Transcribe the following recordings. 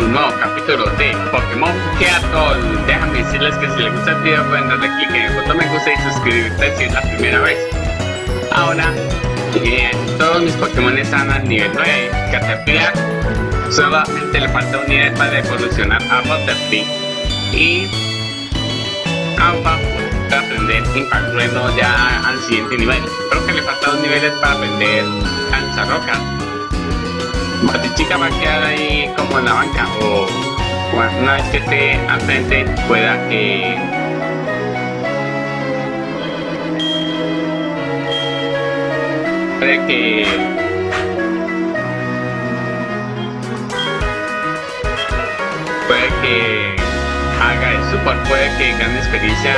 un nuevo capítulo de Pokémon Keatol. Déjame decirles que si les gusta el video pueden darle clic en el botón me gusta y suscribirte si es la primera vez. Ahora, todos mis Pokémon están al nivel 9. Caterpillar solamente le falta un nivel para evolucionar a Butterfree. Y Alpha para aprender Impact ya al siguiente nivel. Creo que le faltan dos niveles para aprender Rocas chica va a quedar ahí como en la banca o una vez que esté al frente pueda que puede que puede que haga el support puede que gane experiencia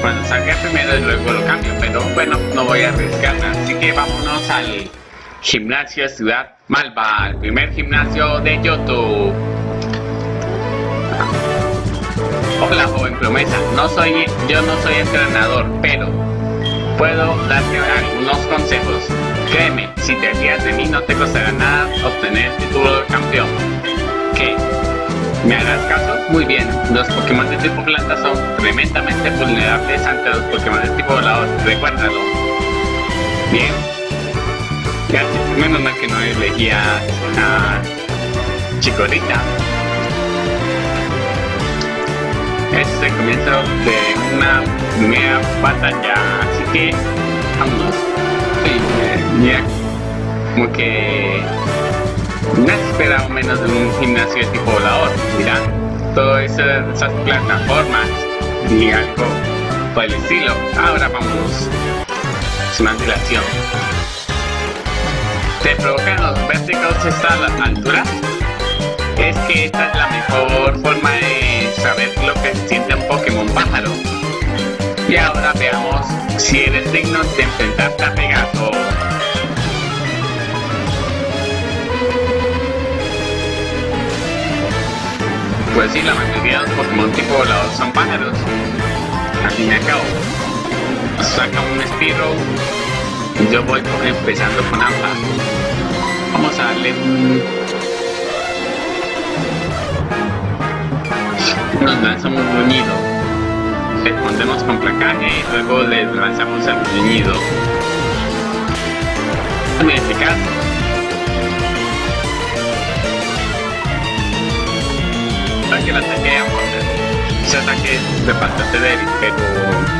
cuando salga primero y luego lo cambio pero bueno no voy a arriesgar así que vámonos al Gimnasio Ciudad Malva, el primer gimnasio de Yoto. Hola joven promesa, no soy, yo no soy entrenador, pero puedo darte algunos consejos. Créeme, si te fías de mí no te costará nada obtener el título de campeón. ¿Qué? ¿Me harás caso? Muy bien, los Pokémon de tipo planta son tremendamente vulnerables ante los Pokémon de tipo volador, recuérdalo. Bien, Menos mal que no elegía a Chicorita. Este es el comienzo de una nueva batalla, así que vámonos. mira, como que no esperado menos de un gimnasio tipo volador. Mira, todas esas plataformas y algo por el estilo. Ahora vamos. Es una dilación te provocan los verticals a la altura, es que esta es la mejor forma de saber lo que siente un Pokémon pájaro. Y ahora veamos si eres digno de enfrentarte a Pegaso. Pues sí, la mayoría de los Pokémon tipo volador son pájaros. Al fin y al cabo. Saca un Spiro yo voy empezando con AMPA. Vamos a darle. Nos lanzamos un gruñido. Respondemos con placaje y luego le lanzamos el gruñido. Muy eficaz. que el ataque de ese ataque es bastante débil, pero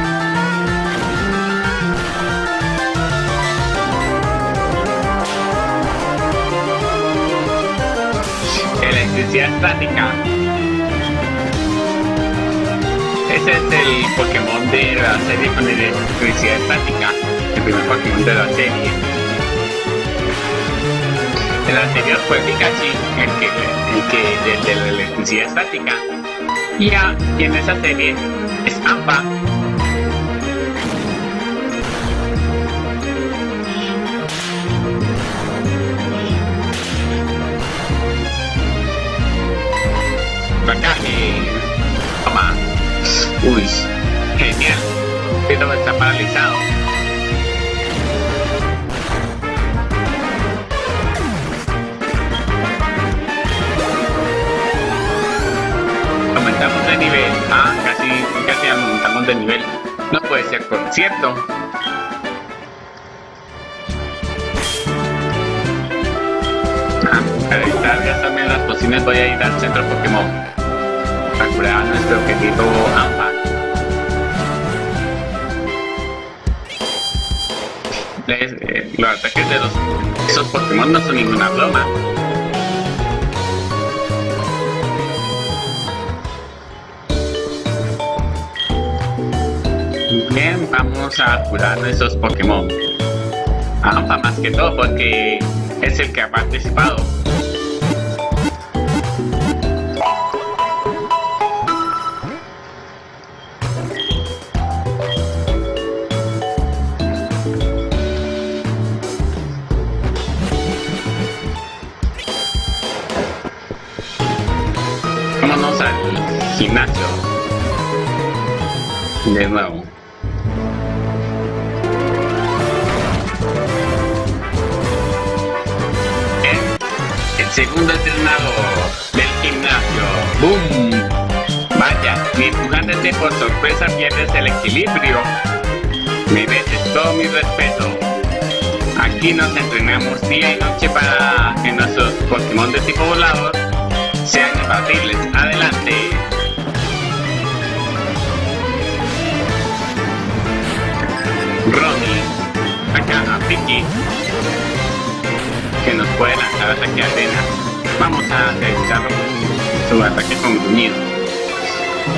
electricidad estática. Ese es el Pokémon de la serie con electricidad estática, el primer Pokémon de la serie. El anterior fue Pikachu, el que, el que de la electricidad estática. Y, ya, y en esa serie es Ampa, Toma. Uy, genial. Pero está paralizado. Aumentamos de nivel. Ah, casi, casi aumentamos de nivel. No puede ser por cierto. Ah, para evitar gastarme las pociones voy a ir al centro Pokémon a nuestro querido AMPA. Eh, los ataques de los, esos Pokémon no son ninguna broma. Bien, vamos a curar a esos Pokémon. AMPA más que todo porque es el que ha participado. Equilibrio. Mereces todo mi respeto. Aquí nos entrenamos día y noche para que nuestros Pokémon de tipo volador sean imbatibles. Adelante. Ronnie, acá a Piki, que nos puede lanzar ataque arena. Vamos a realizar su ataque con gruñido.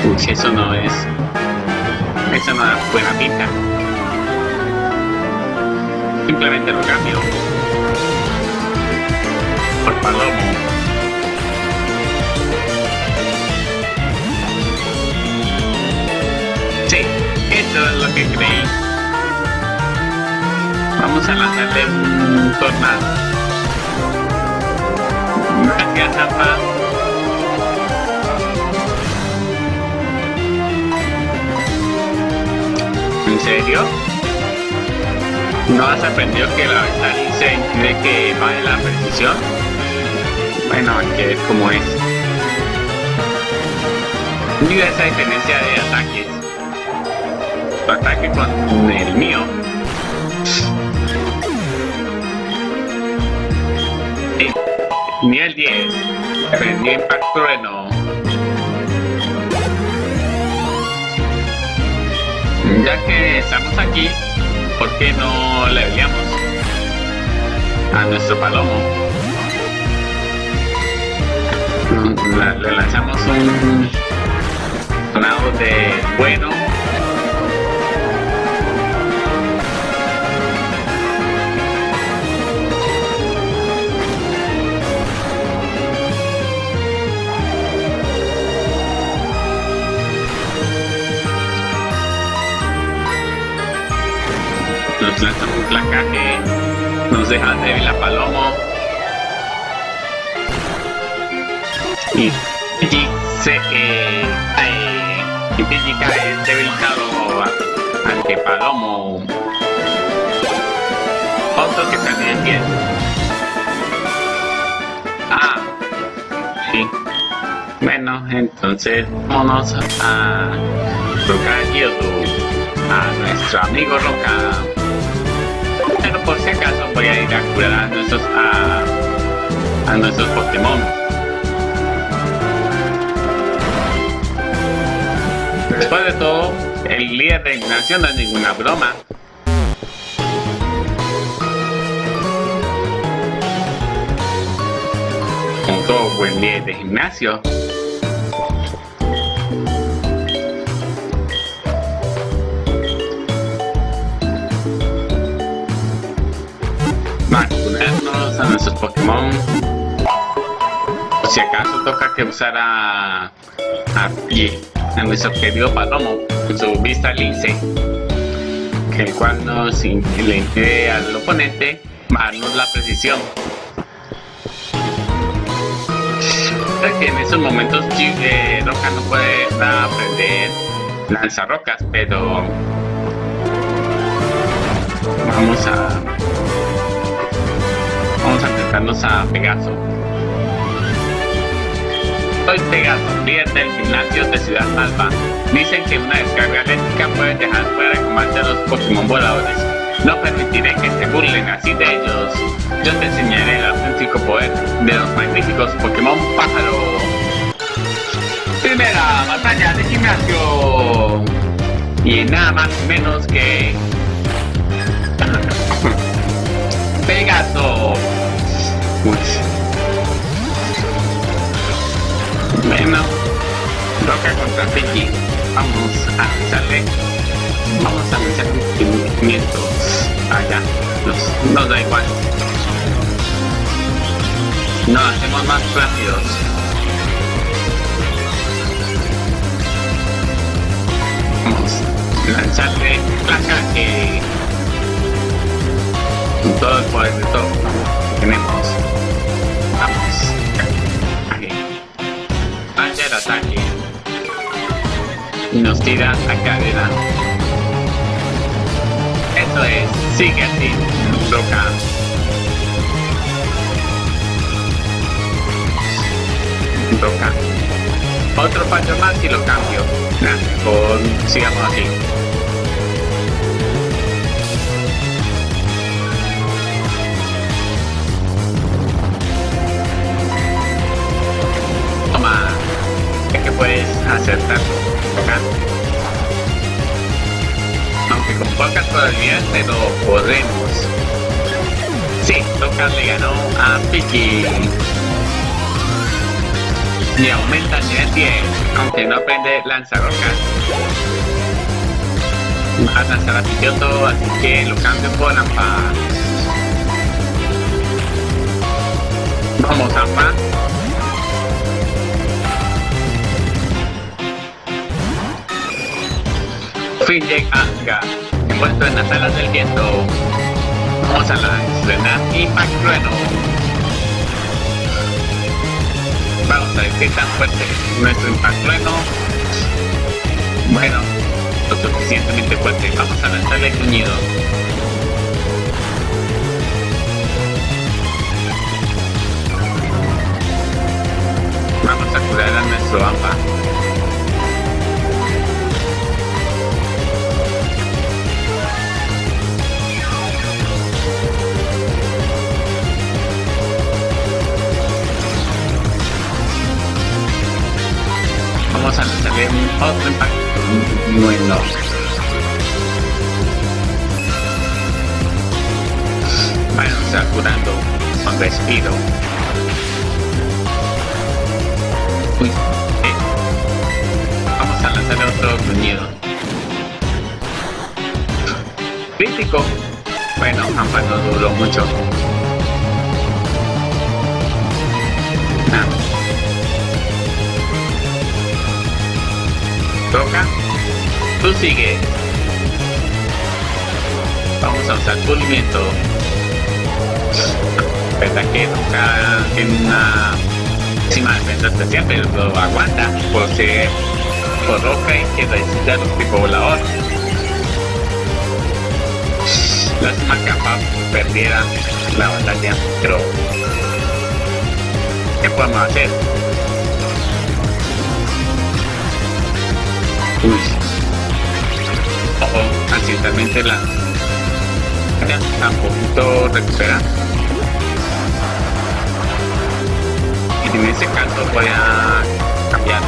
Uy, eso no es. Eso no da buena pinta. Simplemente lo cambio. Por palomo. Sí, eso es lo que creí. Vamos a lanzarle un tornado. Gracias, Zampa. Serio? ¿No has aprendido que la se cree que va en la precisión? Bueno, que ver cómo es. Mira esa diferencia de ataques. Tu ataque con el mío. Sí. Nivel 10. Aprendió impacto trueno. Ya que estamos aquí, ¿por qué no le veíamos a nuestro palomo? Le lanzamos un tornado de bueno. Nos lanzamos un placaje. Nos deja débil a Palomo. Y Pidgey se eh, eh, Pidgey cae debilitado ante Palomo. Otro que de pie. Ah, sí. Bueno, entonces vámonos a Roca Youtube, a nuestro amigo Roca. Por si acaso voy a ir a curar a nuestros, a, a nuestros Pokémon. Después de todo, el líder de gimnasio no es ninguna broma. Como todo buen líder de gimnasio. Pokémon. Si acaso toca que usar a, a, a nuestro querido Palomo con su vista lince, que el cual le impide al oponente darnos la precisión. En esos momentos eh, Roca no puede aprender lanzarrocas, pero vamos a enfrentarnos a Pegaso. Soy Pegaso, líder del gimnasio de Ciudad Alba. Dicen que una descarga eléctrica puede dejar fuera de combate a los Pokémon voladores. No permitiré que se burlen así de ellos. Yo te enseñaré el auténtico poder de los magníficos Pokémon pájaro. Primera batalla de gimnasio. Y nada más menos que... Pegaso. Uy. Bueno, Roca contra Piki. Vamos a lanzarle. Vamos a lanzar movimientos allá. Nos, nos da igual. Nos hacemos más rápidos. Vamos a lanzarle placaje. Con todo el poder de todo que tenemos. Vamos. Vaya el ataque. Y nos tira a cadena. Eso es. Sigue así. Roca. Roca. otro fallo más y lo cambio. Mejor sigamos así. Es que puedes acertar acá. Aunque con pocas probabilidades, pero podemos. Sí, Toca le ganó a Piki y aumenta el nivel 10, aunque no aprende lanzarrocas. Va a lanzar a Pidgeotto, así que lo cambio por Ampa. Vamos, Ampa. Fin llega envuelto en las alas del viento. Vamos a la estrenar Impact Trueno. Vamos a ver qué tan fuerte es nuestro impacto trueno. Bueno, lo suficientemente fuerte. Vamos a lanzarle gruñido. Vamos a curar a nuestro AMPA. Mucho. Toca. Tú sigue. Vamos a usar pulimiento. Verdad que toca tiene una máxima defensa especial, pero lo aguanta por ser por roca y que resiste a los tipo volador. Lástima Ampa perdiera la batalla, pero ¿qué podemos hacer? Uy. Ojo, accidentalmente la ya está un poquito recupera. Y en ese caso voy a cambiarlo.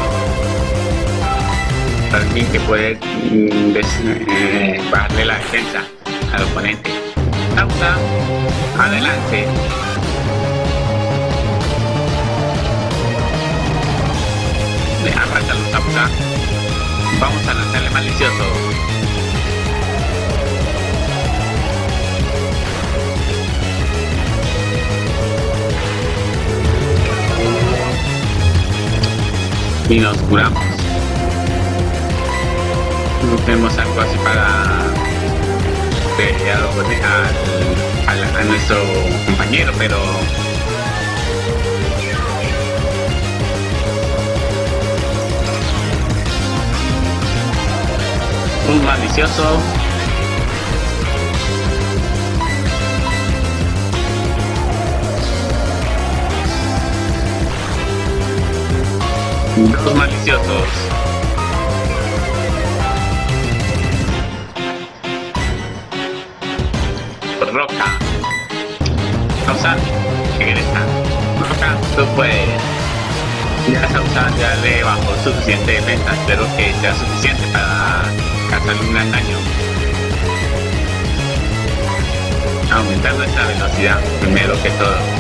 Alguien que puede mm, eh, bajarle la defensa al oponente. Pausa. Adelante. Le arranca los pausa. Vamos a lanzarle malicioso. Y nos curamos. Tenemos algo así para pelear a, a, a nuestro compañero, pero un malicioso. Dos maliciosos. Roca. Sausan, regresa. Roca, tú puedes. Ya Sausan ya le bajó suficiente defensa, espero que sea suficiente para causarle un daño. Aumentar nuestra velocidad, primero que todo.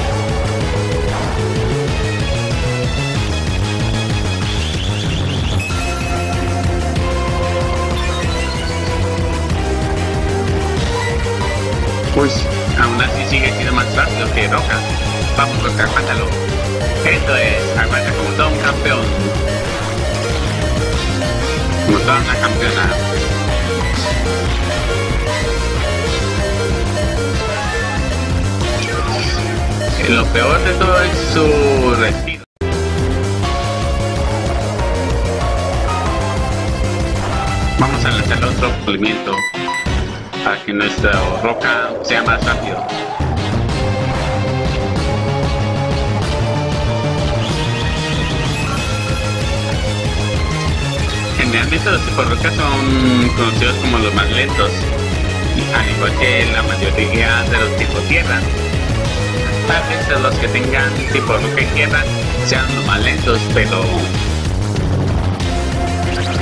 Pues aún así sigue siendo más rápido que Roca. Vamos Roca, aguántalo. Esto es, aguanta como todo un campeón. Como toda una campeona. Lo peor de todo es su respiro. Vamos a lanzarle otro movimiento para que nuestra roca sea más rápido. Realmente los tipos roca son conocidos como los más lentos, al igual que la mayoría de los tipos tierra. Tal vez los que tengan tipo roca y tierra sean los más lentos, pero...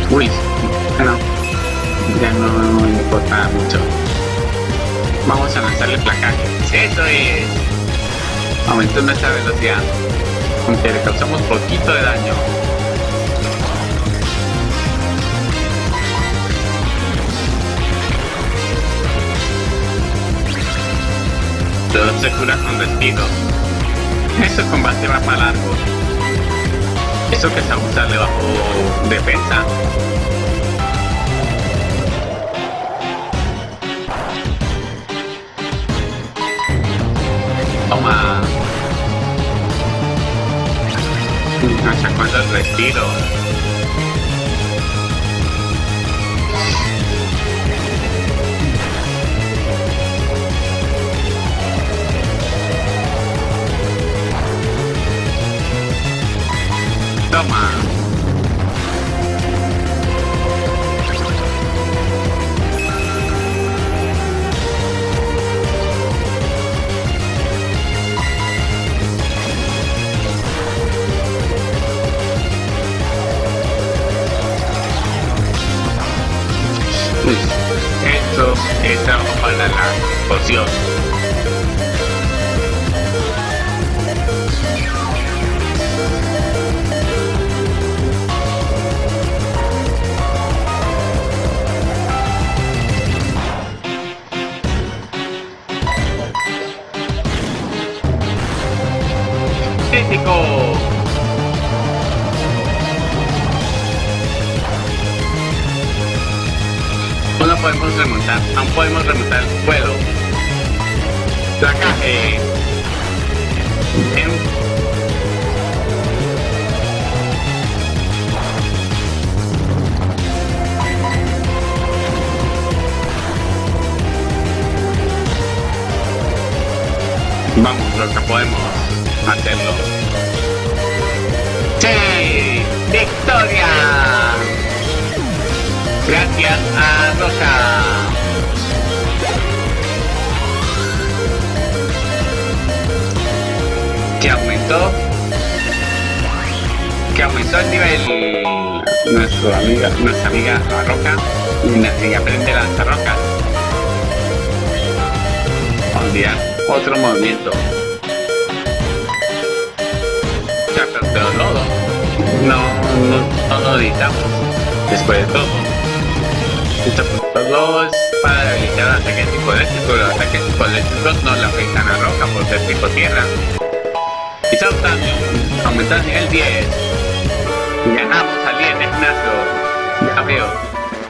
Uy, no, ya no importa mucho. Vamos a lanzarle placaje. Eso es. Aumentó nuestra velocidad. Aunque le causamos poquito de daño. Todo se cura con respiro. Este combate va para largo. Eso que se usarle bajo defensa. ¿Hasta cuándo el respiro? Toma. Esto es algo para la poción. Crítico. Podemos remontar, aún podemos remontar el vuelo. Placaje. En- Vamos, Roca, podemos hacerlo. ¡Sí! ¡Victoria! Gracias a Roca. Que aumentó. Que aumentó el nivel nuestra amiga, nuestra amiga Roca y, aprende lanzar rocas. Olvidar otro movimiento. Ya, pero, pero lodo. No, no, no lo editamos. Después de todo. Pues, todo es para los ataques tipo eléctrico. Los ataques tipo eléctricos no le afectan a roca por ser tipo tierra. Y saltan, aumentar el nivel 10. Y ganamos al 10 de gimnasio. Ya veo.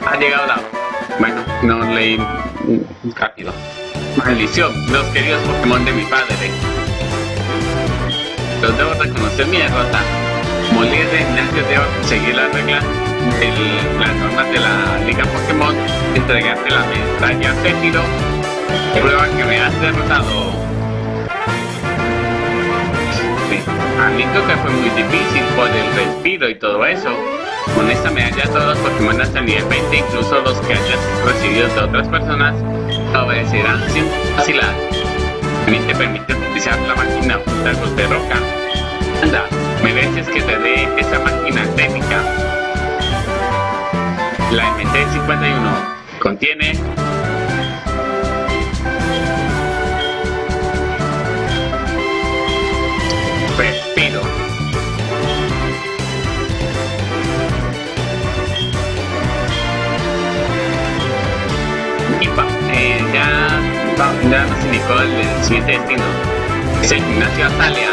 Ha llegado la. Bueno, no leí rápido. Maldición, los queridos Pokémon de mi padre. Los debo reconocer mi derrota. Líder de gimnasio debo seguir las reglas de las normas de la Liga Pokémon, entregarte la medalla Céfiro, prueba que me has derrotado. Sí, admito que fue muy difícil por el respiro y todo eso. Con esta medalla todos los Pokémon hasta el nivel 20, incluso los que hayas recibido de otras personas, obedecerán sin vacilar. También te permite utilizar la máquina Dardos de Roca. Anda, mereces que te dé esa máquina técnica. La MT-51 contiene respiro. Y pa, eh, ya, va- ya nos indicó el, el siguiente destino. Es el gimnasio Atalia.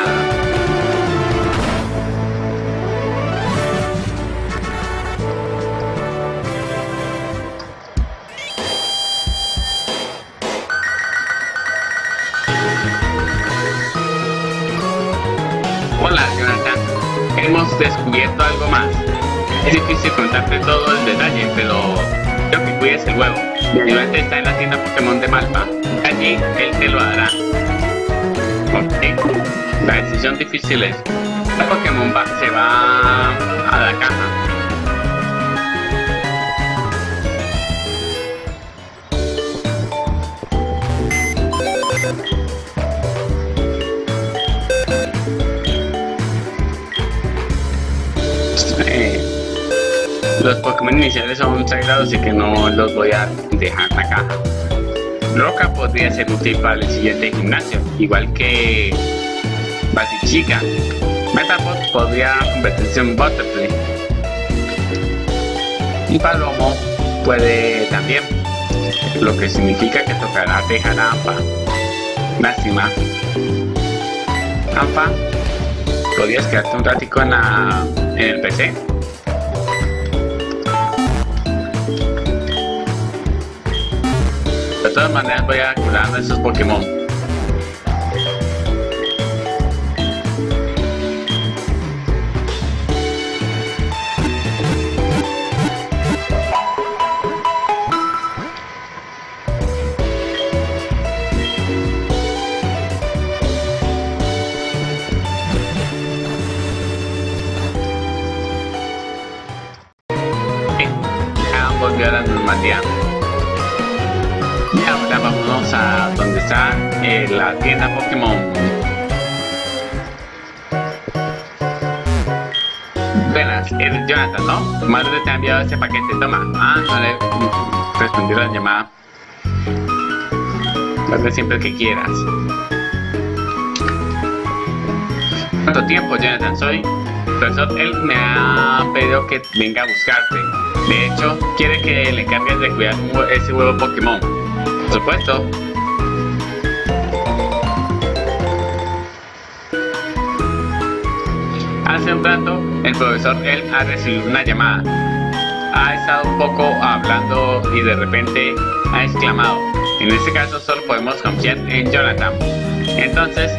Hola, Jonathan. Hemos descubierto algo más. Es difícil contarte todo el detalle, pero creo que cuides el huevo. Jonathan está en la tienda Pokémon de Malpa. Allí él te lo dará. Ok. La decisión difícil es, el Pokémon va- se va a la caja. Los Pokémon iniciales son sagrados y que no los voy a dejar acá. Roca podría ser útil para el siguiente gimnasio, igual que Basichica. Metapod podría convertirse en Butterfly. Y Palomo puede también, lo que significa que tocará dejar a Ampa. Lástima. Ampa, ¿podrías quedarte un ratico en, la, en el PC? De todas maneras voy a curar a esos Pokémon. Tienda Pokémon. Buenas, eres Jonathan, ¿no? madre te ha enviado este paquete, toma. Ah, no le respondí la llamada. Hazle siempre que quieras. ¿Cuánto tiempo, Jonathan? Soy profesor. Él me ha pedido que venga a buscarte. De hecho, quiere que le encargues de cuidar ese huevo Pokémon. Por supuesto, Hace un rato, el profesor él ha recibido una llamada. Ha estado un poco hablando y de repente ha exclamado. En este caso solo podemos confiar en Jonathan. Entonces,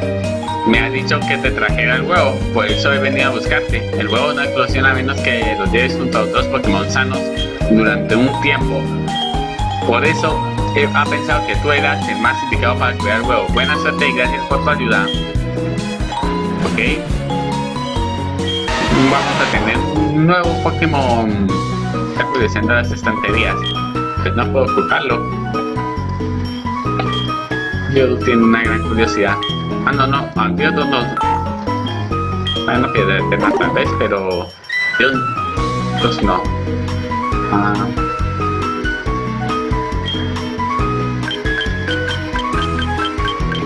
me ha dicho que te trajera el huevo, por eso he venido a buscarte. El huevo no explosiona a menos que lo lleves junto a otros Pokémon sanos durante un tiempo. Por eso ha pensado que tú eras el más indicado para cuidar el huevo. Buena suerte y gracias por tu ayuda. Ok vamos a tener un nuevo Pokémon actualizando las estanterías. Pues no puedo ocultarlo. Yo tiene una gran curiosidad. Ah, no, no, ah, Dios no, no. Bueno, que de tema tal vez, pero Dios, pues no. Ah.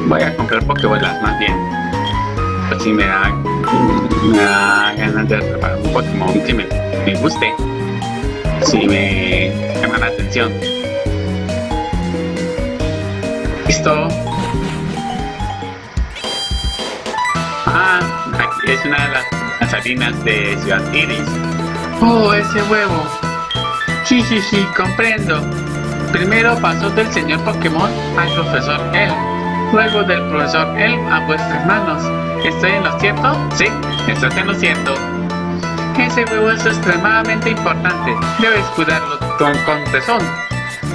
Voy a comprar Pokébolas más bien. Pues si me da da ganas de atrapar un Pokémon que me, me guste, si me llama la atención. Listo. Ah, aquí es una de las, las harinas de Ciudad Iris. Oh, ese huevo. Sí, sí, sí, comprendo. Primero pasó del señor Pokémon al profesor El, luego del profesor El a vuestras manos. ¿Estoy en lo cierto? Sí, estás en lo cierto. Ese huevo es extremadamente importante. Debes cuidarlo con, con tesón.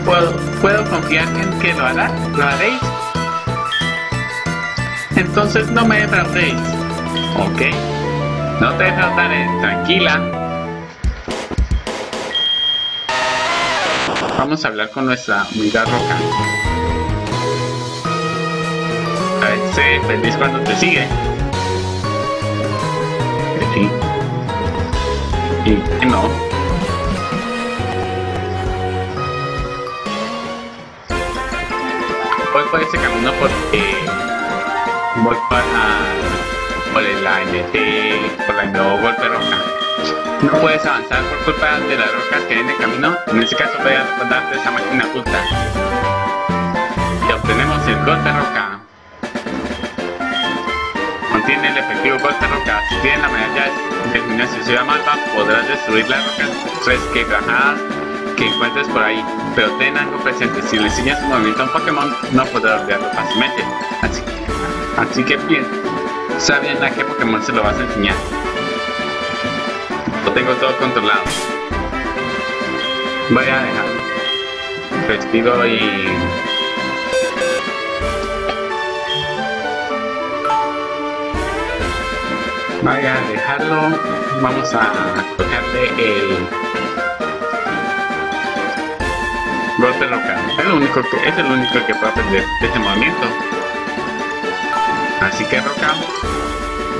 ¿Puedo, ¿Puedo confiar en que lo hará? ¿Lo haréis? Entonces no me defraudéis. Ok. No te defraudaré. Tranquila. Vamos a hablar con nuestra amiga Roca. A ver, feliz cuando te sigue. Y no. Voy por ese camino porque voy para por la NT, por la nuevo golpe roca. No puedes avanzar por culpa de las rocas que hay en el camino. En este caso voy a darte esa máquina oculta. Y obtenemos el golpe roca contiene el efectivo golpe roca. Si tienes la del gimnasio Ciudad Malva, podrás destruir las rocas resquebrajadas que encuentres por ahí. Pero ten algo presente, si le enseñas un movimiento a un Pokémon, no podrás olvidarlo fácilmente. Así, así que bien, saben a qué Pokémon se lo vas a enseñar. Lo tengo todo controlado. Voy a dejar. Respiro y vaya a dejarlo vamos a cogerle el golpe local es el único que es el único que puede aprender de este movimiento así que roca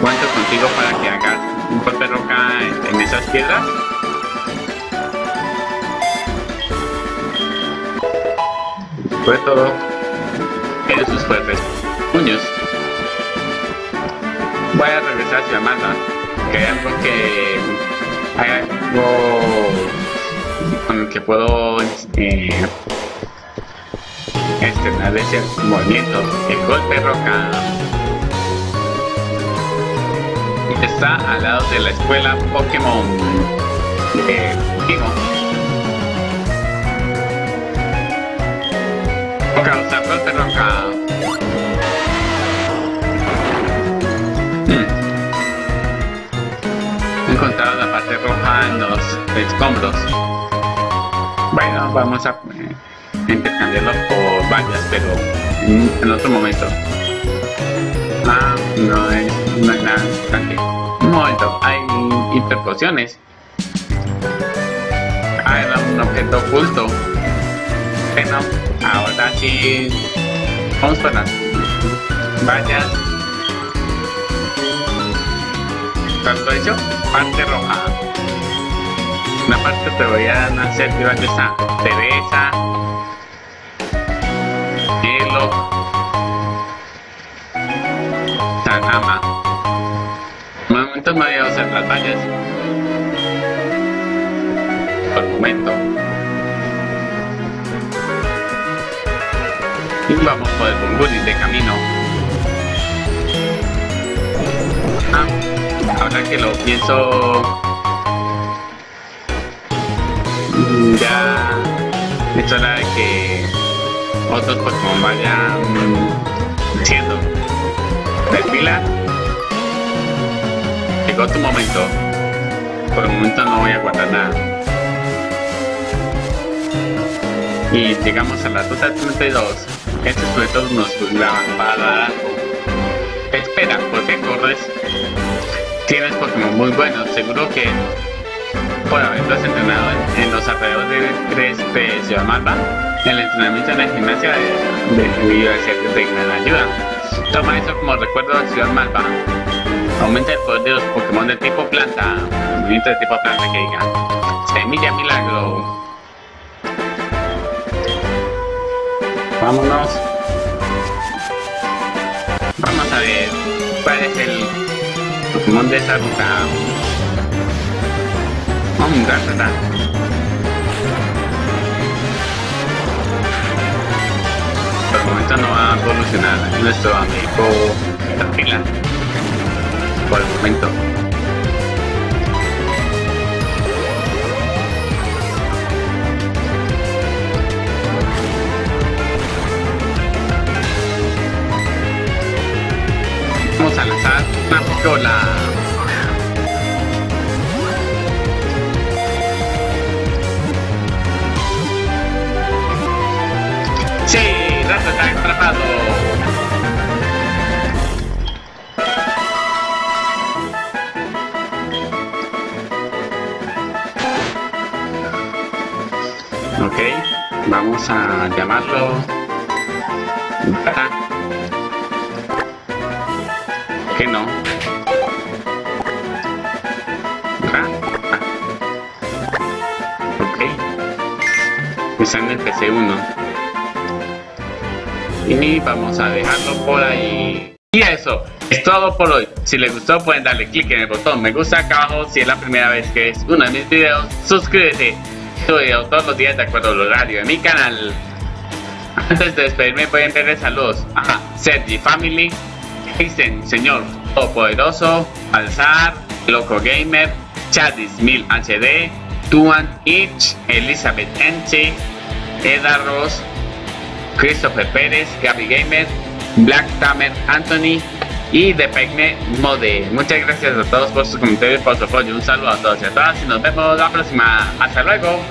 cuento contigo para que hagas un golpe roca en, esas piedras. Fue todo. Tiene sus fuertes puños. Voy a regresar a Ciudad Malva, que hay algo que... Hay algo con el que puedo eh, ese movimiento. El golpe roca está al lado de la escuela Pokémon de Timo. Causa golpe roca. Roja en los escombros. Bueno, vamos a eh, intercambiarlo por vallas, pero en, otro momento. Ah, no es, no es nada. Un momento, hay hiperpociones. Ah, un objeto oculto. Bueno, ahora sí. Vamos para las vallas. ¿Tanto hecho? Parte roja. Una parte te voy a hacer que esta Teresa, Hielo, Tanama. Por momento no voy a usar las vallas. Por momento. Y vamos por el Bunguli de camino. Ah, ahora que lo pienso ya es hora de que otros Pokémon vayan siendo pila. Llegó tu momento. Por el momento no voy a guardar nada. Y llegamos a la ruta 32. Estos sujetos nos graban para. Espera, ¿por qué corres? Tienes Pokémon muy buenos, seguro que por haberlos entrenado en, los alrededores de 3 Ciudad Malva. El entrenamiento en la gimnasia de, de Universidad de gran ayuda. Toma eso como recuerdo de Ciudad Malva. Aumenta el poder de los Pokémon de tipo planta. Movimiento de tipo planta que diga. Semilla milagro. Vámonos. Vamos a ver cuál es el Pokémon de esa ruta. Vamos a verdad. Por el momento no va a evolucionar nuestro amigo Tranquila. Por el momento. Una pistola. está atrapado. Ok, vamos a llamarlo Que no. En el PC1 y vamos a dejarlo por ahí. Y eso es todo por hoy. Si les gustó pueden darle click en el botón me gusta acá abajo si es la primera vez que es uno de mis videos. Suscríbete. Subo todos los días de acuerdo al horario de mi canal. Antes de despedirme a enviarles saludos a Sergi Family, Jason Señor Todopoderoso, Alzar, Loco Gamer, Chadis 1000 HD, Tuan Itch, Elizabeth Enche, Eda Ross, Christopher Pérez, Gaby Gamer, Black Tamer Anthony y The Pegme Mode. Muchas gracias a todos por sus comentarios, por su apoyo. Un saludo a todos y a todas y nos vemos la próxima. Hasta luego.